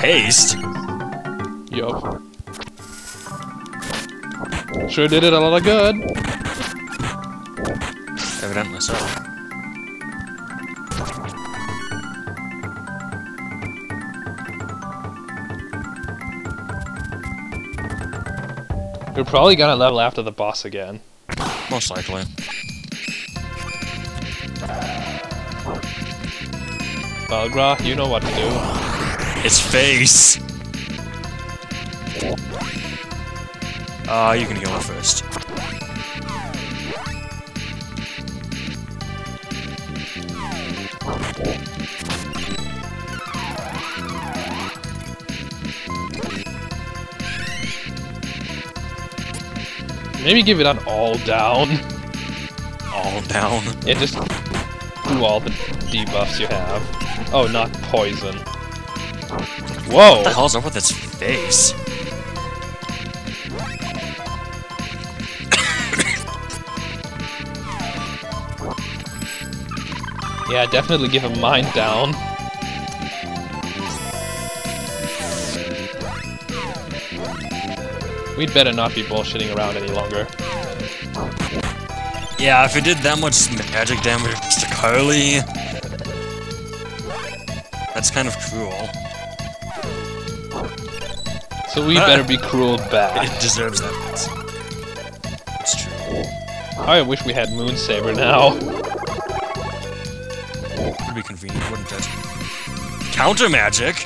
Haste? Yup. Sure did it a lot of good. Evidently so. We're probably gonna level after the boss again. Most likely. Belgra, you know what to do. Its face! Uh, you can heal it first. Maybe give it an all down. All down. Yeah, just do all the debuffs you have. Oh, not poison. Whoa! What the hell's up with its face? Yeah, definitely give him mine down. We'd better not be bullshitting around any longer. Yeah, if it did that much magic damage to Carlie... That's kind of cruel. So we better be cruel back. It deserves that. It's true. I wish we had Moon Saber now. Would be convenient, wouldn't it? Counter magic?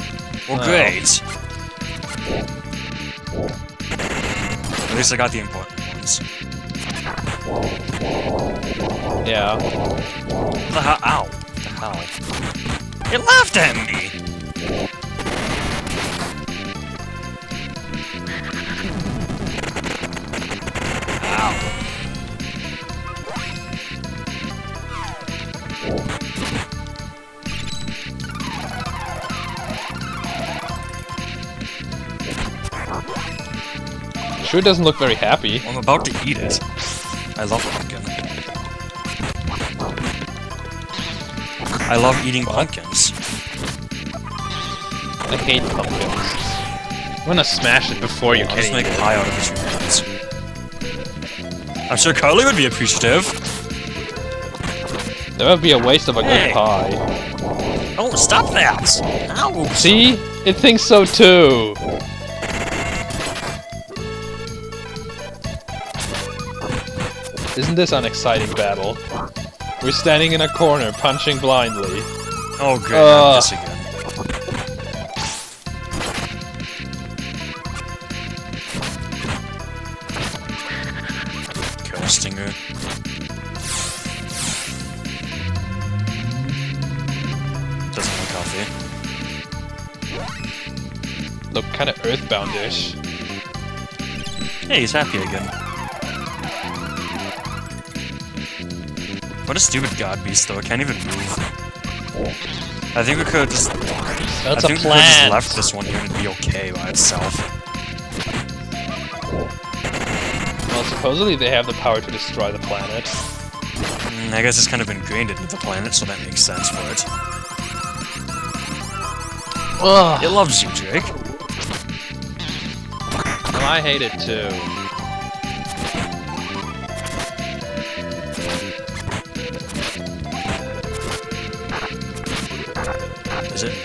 Well, No. great. At least I got the important ones. Yeah. What the hell? Ow. What the hell? It laughed at me! Ow. Sure doesn't look very happy. I'm about to eat it. I love pumpkin. I love eating pumpkins. I hate pumpkins. I'm gonna smash it before you I'll can just make it. pie out of its remains. I'm sure Carlie would be appreciative. That would be a waste of a Hey. good pie. Oh, stop that! Ow! See? It thinks so too! Isn't this an exciting battle? We're standing in a corner, punching blindly. Oh, good. Ugh. not uh. this again. Kill Stinger. Doesn't look healthy. Look kinda earthboundish. Hey, he's happy again. What a stupid god beast, though. It can't even move. I think we could just. That's I a think we could just left this one here and be okay by itself. Well, supposedly they have the power to destroy the planet. Mm, I guess it's kind of ingrained into the planet, so that makes sense for it. Ugh! It loves you, Jake. Well, I hate it too.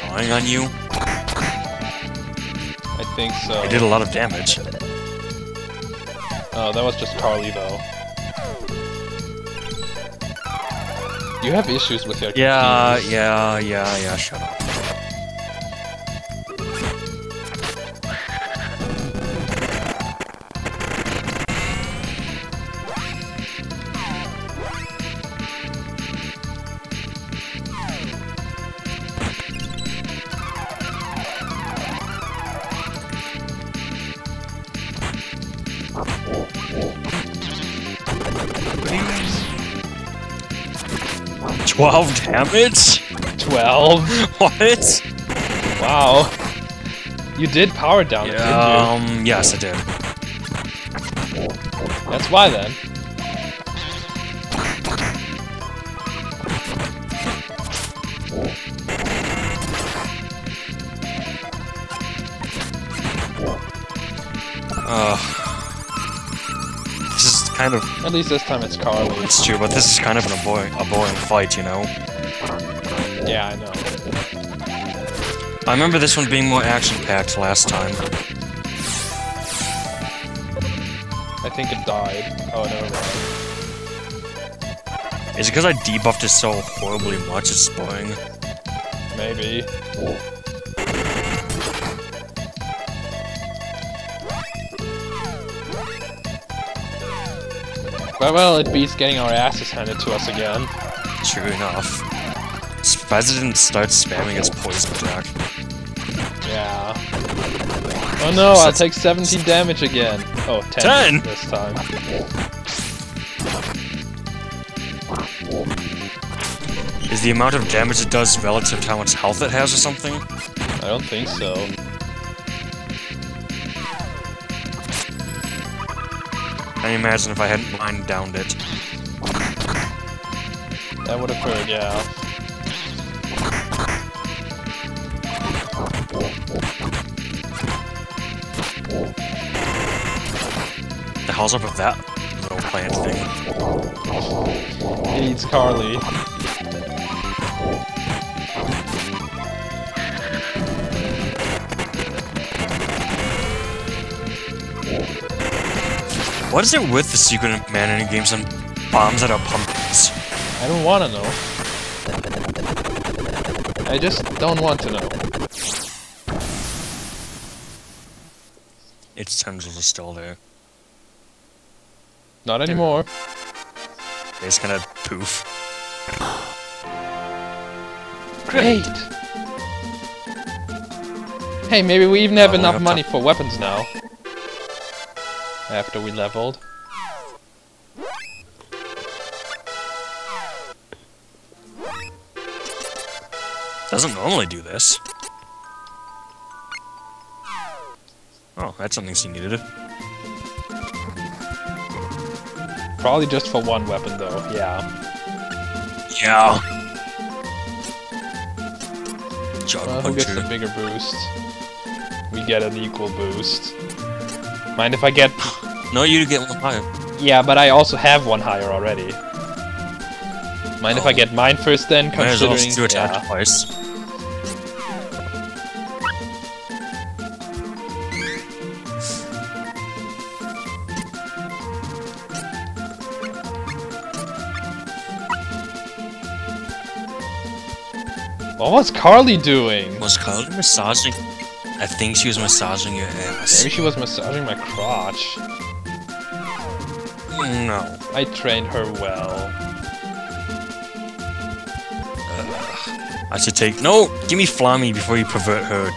Gnawing on you? I think so. I did a lot of damage. Oh, that was just Carlie, though. You have issues with your Yeah, yeah, yeah, yeah, shut up. Twelve damage? 12? What? Wow. You did power down it, didn't Um, yes, I did. That's why then. Kind of At least this time it's Carlie. it's true, but this is kind of an, a boring a boring fight, you know. Yeah, I know. I remember this one being more action-packed last time. I think it died. Oh, never mind. Is it because I debuffed it so horribly much it's boring? Maybe. But well, it beats getting our asses handed to us again. True enough. Surprised it didn't start spamming its poison attack. Yeah. Oh no, I'll take 17 damage again. Oh, 10, 10? this time. Is the amount of damage it does relative to how much health it has or something? I don't think so. I imagine if I hadn't mind downed it. That would have hurt, yeah. The hell's up with that little plant thing? It eats Carlie. What is it with the secret man mana games and bombs that are pumpkins? I don't want to know. I just don't want to know. Its tendrils are still there. Not anymore. Just kind of poof. Great! Hey, maybe we even have Leveling enough money for weapons now. After we leveled. Doesn't normally do this. Oh, that's something she needed. Probably just for one weapon though, yeah. Yeah. Jug Well, who gets the bigger boost? We get an equal boost. Mind if I get... No, you get one higher. Yeah, but I also have one higher already. Mind if I Oh. get mine first then, Might as well considering... do attack twice. What was Carlie doing? Was Carlie massaging? I think she was massaging your ass. Maybe she was massaging my crotch. No. I trained her well. I should take. No! Give me Flammy before you pervert her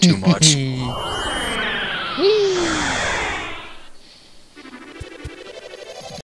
too much. Whee!